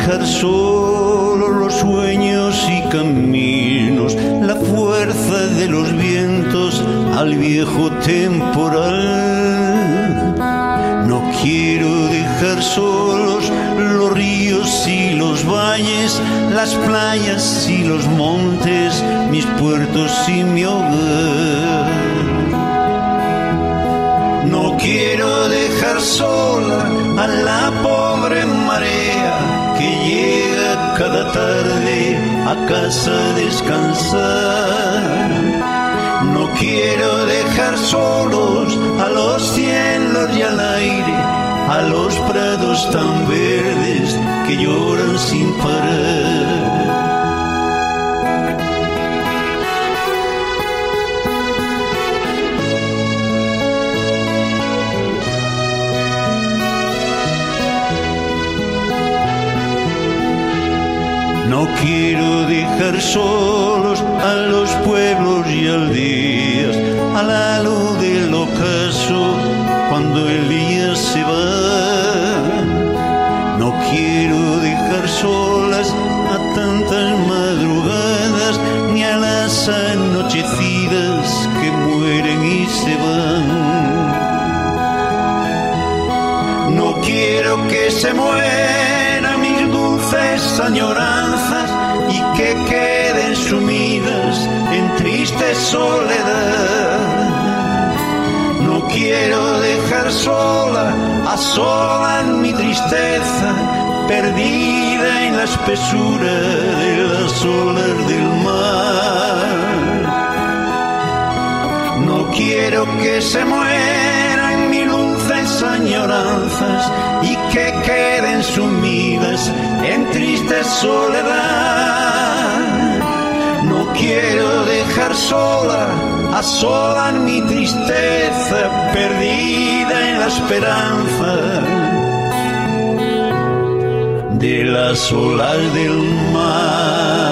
dejar solo los sueños y caminos, la fuerza de los vientos al viejo temporal. No quiero dejar solos los ríos y los valles, las playas y los montes, mis puertos y mi hogar. No quiero dejar sola a la pobre cada tarde a casa descansar. No quiero dejar solos a los cielos y al aire, a los prados tan verdes que lloran sin parar. No quiero dejar solos a los pueblos y aldeas a la luz del ocaso cuando el día se va. No quiero dejar solas a tantas madrugadas ni a las anochecidas que mueren y se van. No quiero que se mueran mis dulces añoranzas que queden sumidas en triste soledad. No quiero dejar sola, a sola en mi tristeza, perdida en la espesura de las olas del mar. No quiero que se mueran mis dulces añoranzas y que queden sumidas en triste soledad. Quiero dejar sola, a sola en mi tristeza, perdida en la esperanza de las olas del mar.